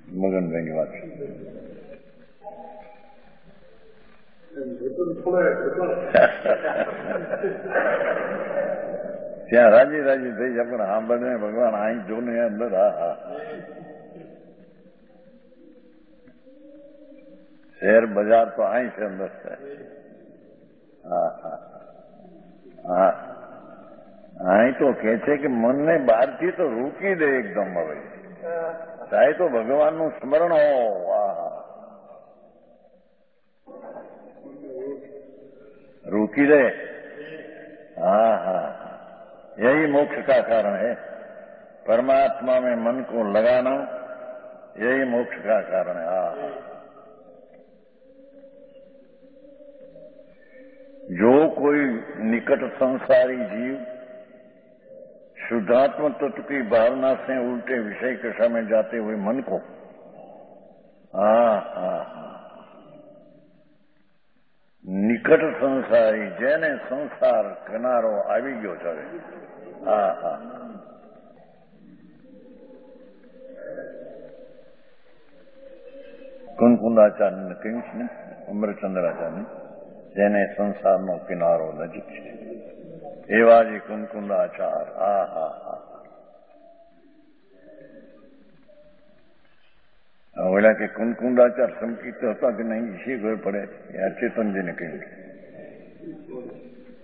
મગનભાઈની વાત છે. ત્યાં રાજી રાજી થઈ જાય પણ સાંભળને ભગવાન અહીં જો ને અંદર હા હા શેર બજાર તો અહીં છે અંદર છે. હા હા હા. અહીં તો કે છે કે મનને બહારથી તો રોકી દે એકદમ હવે. ચાહે તો ભગવાનનું સ્મરણ હો. વાહ. रोकी दे हाँ हाँ यही मोक्ष का कारण है। परमात्मा में मन को लगाना, यही मोक्ष का कारण है। हाँ हाँ। जो कोई निकट संसारी जीव शुद्धात्म तत्व की भावना से उल्टे विषय कषा में जाते हुए मन को हाँ हाँ हाँ। નિકટ સંસારી જેને સંસાર કનારો આવી ગયો છે. હા હા કુંકુંદાચાર્યને કહ્યું છે ને અમરચંદ્રાચાર્ય જેને સંસારનો કિનારો નજીક છે. એવા જ કુંકુંદાચાર હા હા ઓલા કે કુંકુંડાચાર સંકિત હતા કે નહીં શી ખબર પડે એ અચેતનજીને કહ્યું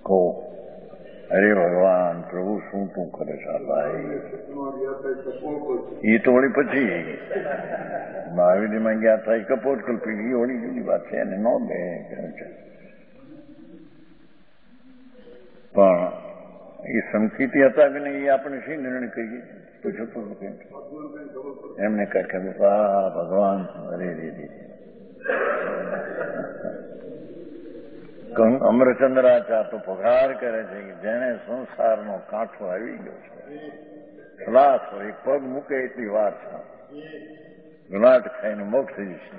કહો. અરે ભગવાન, પ્રભુ શું તું કરે છે? એ તો વળી પછી મહાવીરમાં ગયા થાય કપોટ કલ્પી એ વળી જુદી વાત છે, એને ન બે પણ એ સંકિત હતા કે નહીં, એ આપણે શી નિર્ણય કહીએ તો હા ભગવાન, અરે, રે રે તો પગાર કરે છે કે જેને સંસારનો કાંઠો આવી ગયો છે. ખલાસ હોય, પગ મૂકે એટલી વાત છે. ગુલાટ ખાઈને મોક્ષ જશે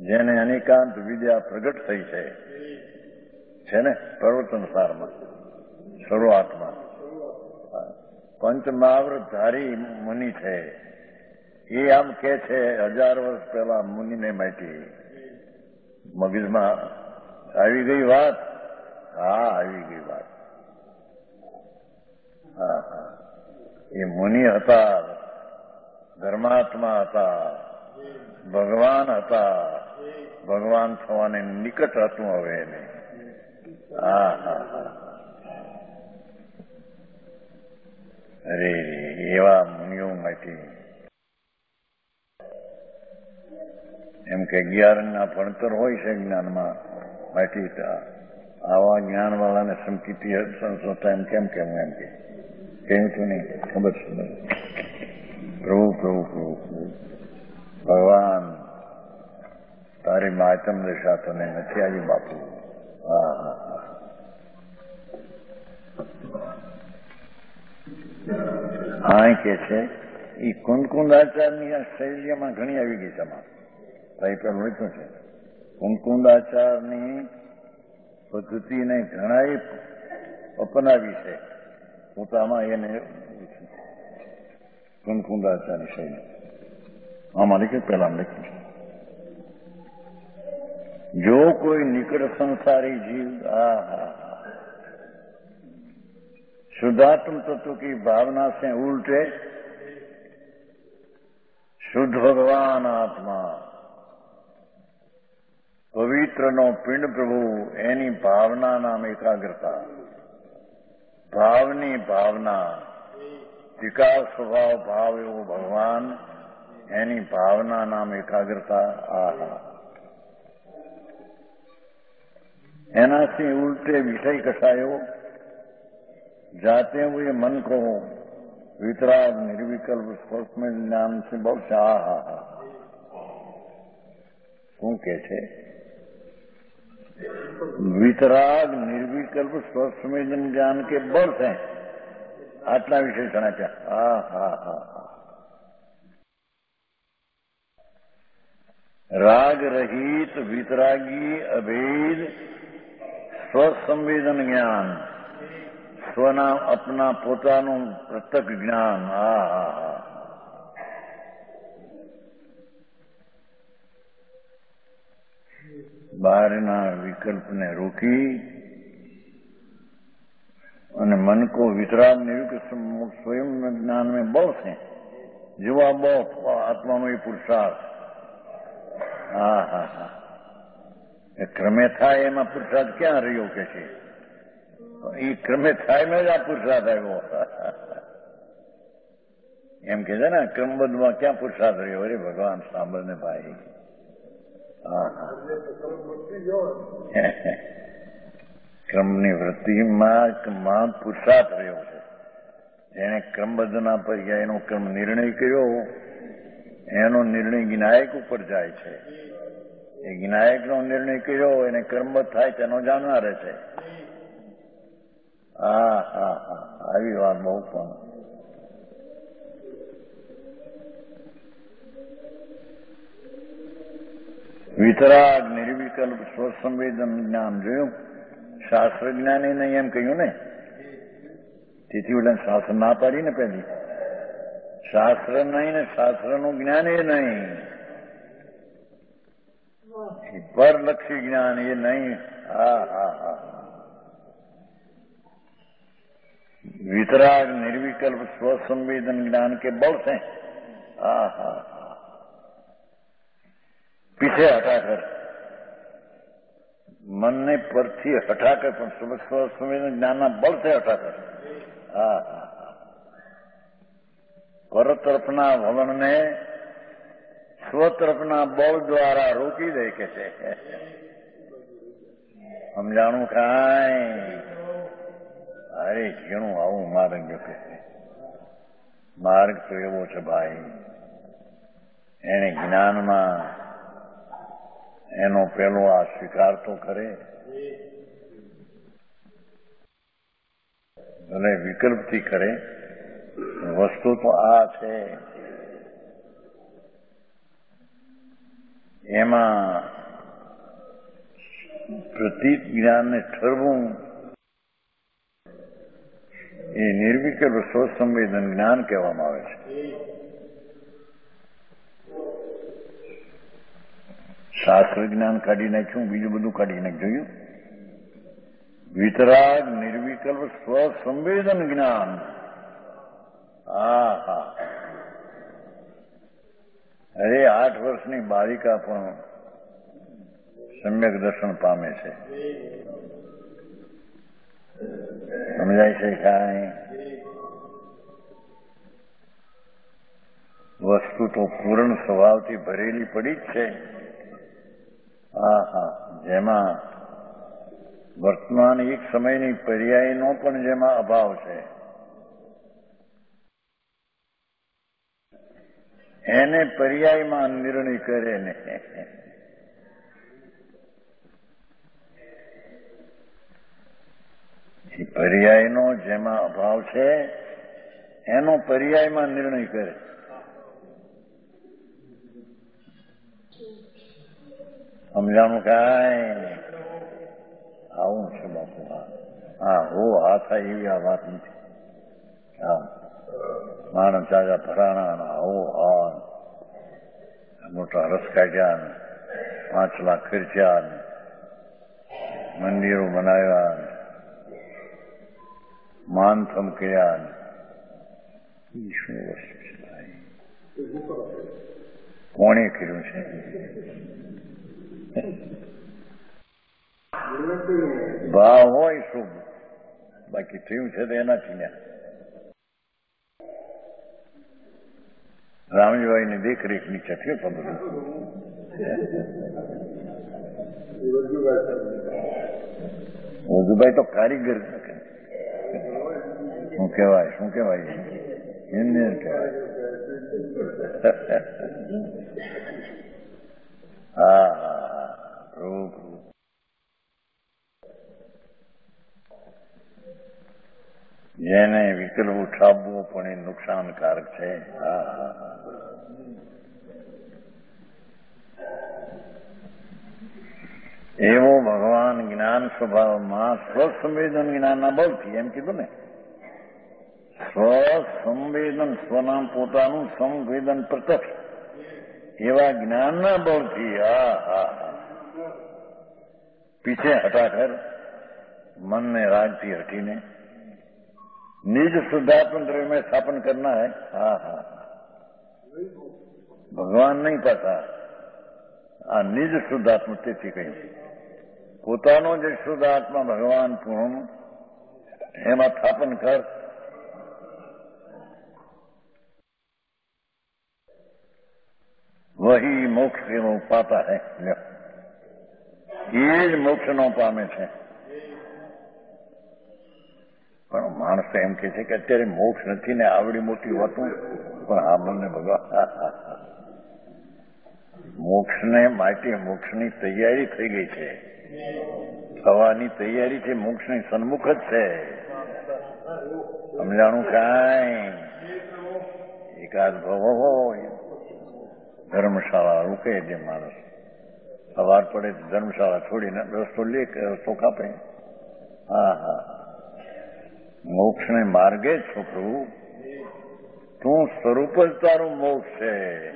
જેને અનેકાંત વિદ્યા પ્રગટ થઈ છે. છે ને? પ્રવર્તન સારમાં શરૂઆતમાં. પંચમહાવ્રતધારી મુનિ છે. એ આમ કે છે, હજાર વર્ષ પહેલા મુનિને માટી. મગજમાં આવી ગઈ વાત? હા, આવી ગઈ વાત. હા. એ મુનિ હતા, ધર્માત્મા હતા, ભગવાન હતા. ભગવાન થવાને નિકટ હતું હવે એને. હા હા હા. અરે એવા મુનિઓ માંથી એમ કે અગિયારના ભણતર હોય છે જ્ઞાનમાં બાકી આવા જ્ઞાનવાળાને સંકિતિ સંસ્થા એમ કેમ ભગવાન, તારી માતમ દશા તને નથી બાપુ. હા હા. હા કે છે. એ કુંકુંદાચારની આ શૈલીમાં ઘણી આવી ગઈ તમારે ભાઈ પર લખ્યું છે. કુંકુંદાચારની પદ્ધતિને ઘણાએ અપનાવી છે. પોતામાં એને કુંકુંદાચારની શૈલી. આમાં લખ્યું પેલા લખ્યું છે. જો કોઈ નિકટ સંસારી જીવ આ હા शुद्धात्म तत्व की भावना से उल्टे શુદ્ધ ભગવાન આત્મા પવિત્રનો પિંડ પ્રભુ એની ભાવના નામ એકાગ્રતા ભાવની ભાવના વિકાસ સ્વભાવ ભાવ એવો ભગવાન એની ભાવના નામ एकाग्रता आहा एनासी उल्टे विषय कसायो जाते हुए मन को वितराग, निर्विकल्प स्पर्श में ज्ञान से बहुत चाह क्यों कैसे वितराग, निर्विकल्प स्पर्श में ज्ञान के बर्थ हैं आत्मा विशेषण क्या? हा हा हा राग रहित, वितरागी, अभेद, स्वसंवेदन संवेदन ज्ञान। સ્વના અપના પોતાનું પ્રત્યક જ્ઞાન હા હા હા બહારના વિકલ્પને રોકી અને मन को वितराग निर्विकल्प स्वयं ज्ञान में बल છે જેવા બળ આત્માનો એ પુરુષાર્થ હા હા હા એ ક્રમે થાય એમાં પુરુષાર્થ ક્યાં રહ્યો કે છે એ ક્રમે થાય મેં જ આ પુરુષાર્થ આવ્યો એમ કે છે ને, ક્રમબદ્ધમાં ક્યાં પુરુષાર્થ રહ્યો? અરે ભગવાન, સાંભળ ને ભાઈ. ક્રમની વૃત્તિમાં માં પુરુષાર્થ રહ્યો છે. જેને ક્રમબદ્ધના પર એનો ક્રમ નિર્ણય કર્યો. એનો નિર્ણય જ્ઞાયક ઉપર જાય છે. એ જ્ઞાયકનો નિર્ણય કર્યો, એને ક્રમબદ્ધ થાય તેનો જાણનાર છે. હા હા હા. આવી વાત બહુ પણ. વિતરાગ નિર્વિકલ્પ સ્વસંવેદન જ્ઞાન જોયું. શાસ્ત્ર જ્ઞાની એમ કહ્યું ને? તેથી ઓલા શાસ્ત્ર ના પાડી ને પેલી. શાસ્ત્ર નહીં ને શાસ્ત્રનું જ્ઞાન એ નહીં. પરલક્ષી જ્ઞાન એ નહીં. હા હા હા. वितराग निर्विकल्प स्वसंवेदन ज्ञान के बल से। पीछे हटाकर, मन ने पर्थी हटाकर स्वसंवेदन ज्ञान बल से हटाकर। आहा। પરતરફના વલણને સ્વતરફના बल द्वारा रोकी દે કે છે સમજાણું કાંઈ અરે ઘણું આવું માર્ગ કે માર્ગ તો એવો છે ભાઈ. એને જ્ઞાનમાં એનો પેલો આ સ્વીકાર તો કરે અને વિકલ્પથી કરે વસ્તુ તો આ છે. એમાં પ્રતીત જ્ઞાનને ઠરવું એ નિર્વિકલ્પ સ્વસંવેદન જ્ઞાન કહેવામાં આવે છે. શાસ્ત્ર જ્ઞાન કાઢી નાખ્યું, બીજું બધું કાઢી નાખ્યું. વિતરાગ નિર્વિકલ્પ સ્વસંવેદન જ્ઞાન. હા હા અરે, આઠ વર્ષની બાલિકા પણ સમ્યક દર્શન પામે છે. સમજાય છે કાંઈ? વસ્તુ તો પૂર્ણ સ્વભાવથી ભરેલી પડી જ છે. હા હા જેમાં વર્તમાન એક સમયની પર્યાયનો પણ જેમાં અભાવ છે. એને પર્યાયમાં નિર્ણય કરે ને. પર્યાયનો જેમાં અભાવ છે, એનો પર્યાયમાં નિર્ણય કરે. સમજાણું કાંઈ? આવું છે બાપુ, હા. હો, હા થાય એવી આ વાત નથી. હા. માણસ ચાચા ભરાણા આવો, હા. મોટા રસ કાઢ્યા પાંચ લાખ ખર્ચ્યા મંદિરો બનાવ્યા ને ને શું વસ્તુ છે કોણે કર્યું છે ભાવ હોય શુભ બાકી થયું છે તો એનાથી ને રામજીભાઈની દેખરેખ નીચે થયું તો વધુભાઈ તો કારીગર શું કહેવાય શું કહેવાય? એન્જિનિયર કહેવાય. હા જેને વિકલ્પ ઉઠાવવો પણ એ નુકસાનકારક છે. એવો ભગવાન જ્ઞાન સ્વભાવમાં સ્વસંવેદન જ્ઞાનના બળથી એમ કીધું ને. स्वसंवेदन स्वनाम पोता संवेदन प्रत्यक्ष एवं ज्ञान न बढ़ती पीछे हटाकर मन ने राजती हटी ने। निज शुद्धात्म द्रव्य में स्थापन करना है हा हा भगवान नहीं पाता। आ निज शुद्धात्म तिथि कहीं पोता जो शुद्ध आत्मा भगवान पूर्ण हेमा स्थापन कर વહી મોક્ષ એનો પાતા હે એ જ મોક્ષનો પામે છે પણ માણસ એમ કે છે કે અત્યારે મોક્ષ નથી ને આવડી મોટી વાતું પણ આ મને ભગવાન મોક્ષને માટે મોક્ષની તૈયારી થઈ ગઈ છે થવાની તૈયારી છે મોક્ષની સન્મુખ જ છે સમજાણું કાંઈ એકાદ ભવ હોય ધર્મશાળા રૂકે જે માણસ. સવાર પડે ધર્મશાળા છોડીને રસ્તો લે રસ્તો કાપે. હા હા મોક્ષને માર્ગે છો પ્રભુ તું સ્વરૂપ જ તારું મોક્ષ છે.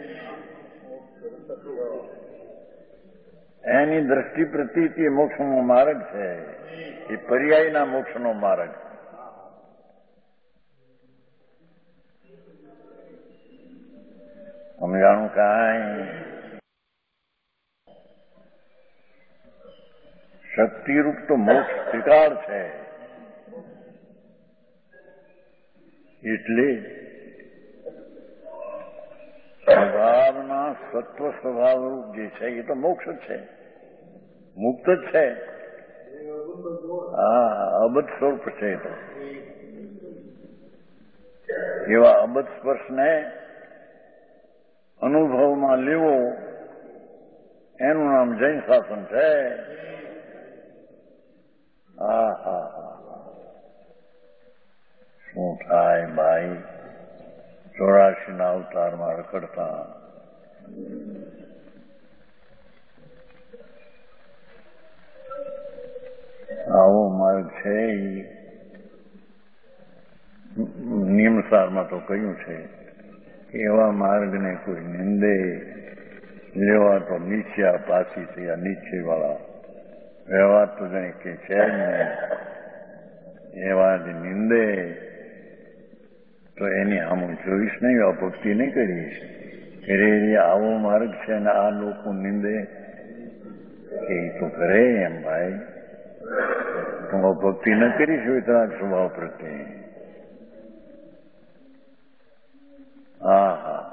એની દ્રષ્ટિ પ્રતિ મોક્ષનો માર્ગ છે. એ પર્યાયના મોક્ષનો માર્ગ સમજાણું કાંઈ શક્તિરૂપ તો મોક્ષ સ્વીકાર છે. એટલે સ્વભાવના સત્વ સ્વભાવરૂપ જે છે, એ તો મોક્ષ જ છે. મુક્ત જ છે. હા અબધ સ્વરૂપ છે તો. એવા અબધ સ્પર્શને અનુભવમાં લેવો, એનું નામ જૈન શાસન છે શું થાય ભાઈ? ચોરાશીના અવતારમાં રખડતા. આવો માર્ગ છે નિયમસારમાં તો કહ્યું છે. એવા માર્ગને કોઈ નિંદે, લેવા તો નીચા પાછી થયા નીચે વાળા વ્યવહાર તો જાણે કે છે જ નહીં. એવા જ નિંદે. તો એની આમ જોઈશ નહીં અભક્તિ નહીં કરીશ રે આવો માર્ગ છે ને આ લોકો નિંદે. એ તો કરે એમ ભાઈ. હું ભક્તિ ન કરીશ, વિતરાગ સ્વભાવ પ્રત્યે. હા હા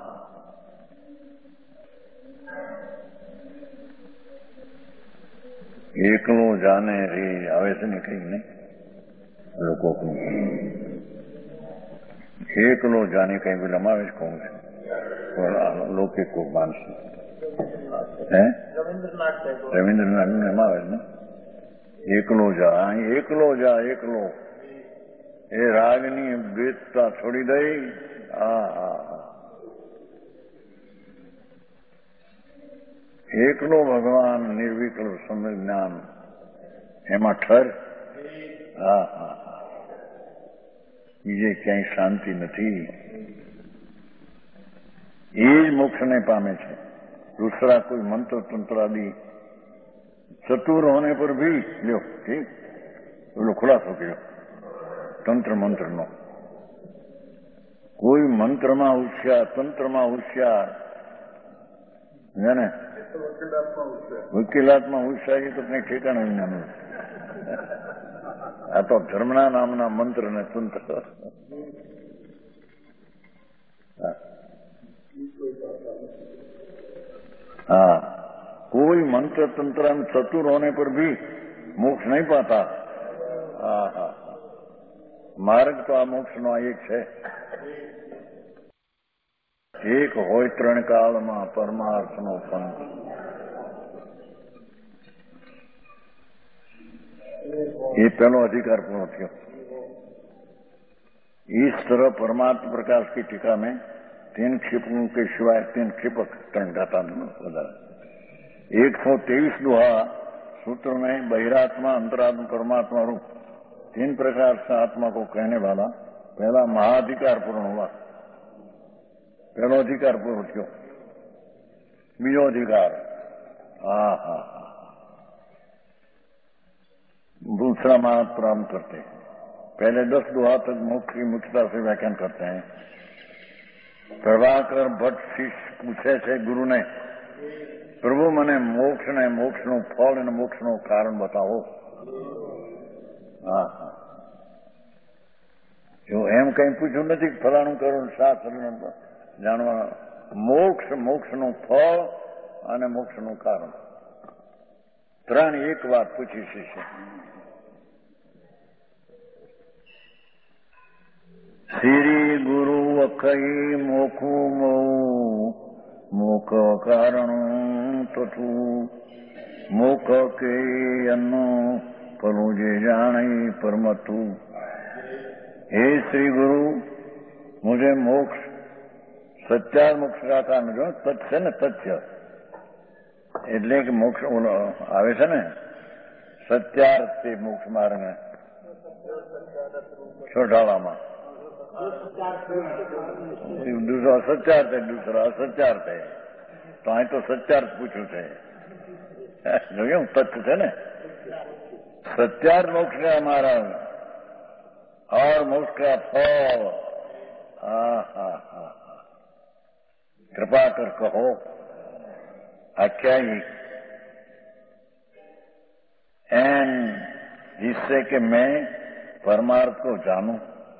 એકલો જાને એ આવે છે ને કઈ નહીં. લોકો કહું. એકલો જાને કઈ પેલા આવે જ કહું છું? લોકો કોઈ માનશે હે? રવિન્દ્રનાથ એમ આવે ને? એકલો જા અહીં એકલો જા એકલો. એ રાગની વેદતા છોડી દઈ. એકલો ભગવાન નિર્વિકલ સમજ્ઞાન એમાં ઠર? હા બીજે ક્યાંય શાંતિ નથી. એ જ મોક્ષને પામે છે. દુસરા કોઈ મંત્ર તંત્ર આદિ ચતુર હોને પર ભી લ્યો, ઠીક. ઓલો ખુલાસો કર્યો. તંત્ર મંત્રનો. કોઈ મંત્રમાં હોશિયાર, તંત્રમાં હોશિયાર. ને? વકીલાતમાં હોશિયારી તો કઈ ઠેકાણે વિનાનું આ તો ધર્મના નામના મંત્ર ને તંત્ર. હા. કોઈ મંત્ર તંત્ર ચતુર હોને પર ભી મોક્ષ નહીં પાતા. હા હા. માર્ગ તો આ મોક્ષનો આ એક છે એક હોય ત્રણ કાળમાં પરમાર્થનો પંથ એ પેલો અધિકાર પૂરો થયો इस तरह परमात्म प्रकाश की टीका में तीन क्षिपकों के सिवाय तीन क्षिपक तीन घाटा एक सौ तेईस दुहा सूत्र में बहिरात्मा अंतरात्मा परमात्मा रूप तीन प्रकार से आत्मा को कहने वाला पहला महाधिकार पूर्ण हुआ पहलो अधिकार पूर्ण थयो बीजो अधिकार हा हा दूसरा महात प्राप्त करते हैं पहले दस दुहा तक मुख्य की मुख्यता से व्याख्यान करते हैं પ્રભાકર ભટ્ટ શિષ્ય પૂછે છે ગુરુને પ્રભુ મને મોક્ષ ને મોક્ષનું ફળ અને મોક્ષનું કારણ બતાવો હા એમ કઈ પૂછ્યું નથી ફલાણું કરું શાસ્ત્રનું જાણવા મોક્ષ, મોક્ષનું ફળ અને મોક્ષનું કારણ. ત્રણ એક વાત પૂછી શિષ્ય શ્રી ગુરુ વખઈ મોખું મૌ મુખ કારણ તથું. મુખ કે અન્નો પરું જે જાણે પરમતું हे श्री गुरु मुझे मोक्ष સત્યાર મોક્ષ का कारण જો તથ છે ને તથ્ય એટલે કે મોક્ષ આવે છે ને સત્યાર તે મોક્ષ માર્ગ છોટાળામાં दूसरा सत्यार्थ है दूसरा असत्यार्थ है तो અહીં તો સત્યાર્થ પૂછ્યું છે જોયું તથ્ય છે ને सत्यार्थ मोक्ष का हमारा। और मोक्ष का फल। कृपा कर कहो। आख्यायिक एंड जिससे कि मैं परमार्थ को जानू।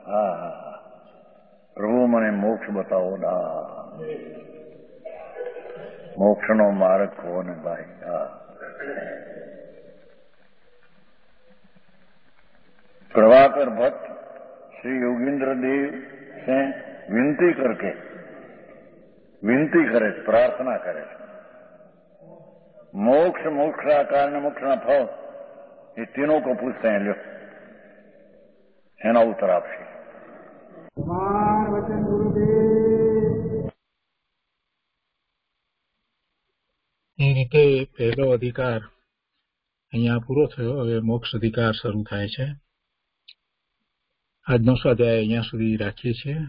हा प्रभु मैंने मोक्ष बताओ ना। मोक्षनो मारक हो भाई हा। प्रभाकर भट्ट श्री योगेंद्र देव से विनती करके विनती करे प्रार्थना करे मोक्ष मोक्ष का कारण मोक्ष ना फल ये तीनों को पूछते हैं लो એના ઉત્તર આપશે કુમાર વચન ગુરુદેવ એ રીતે પહેલો અધિકાર અહીંયા પૂરો થયો હવે મોક્ષ અધિકાર શરૂ થાય છે આજનો સ્વાધ્યાય અહીંયા સુધી રાખીએ છીએ.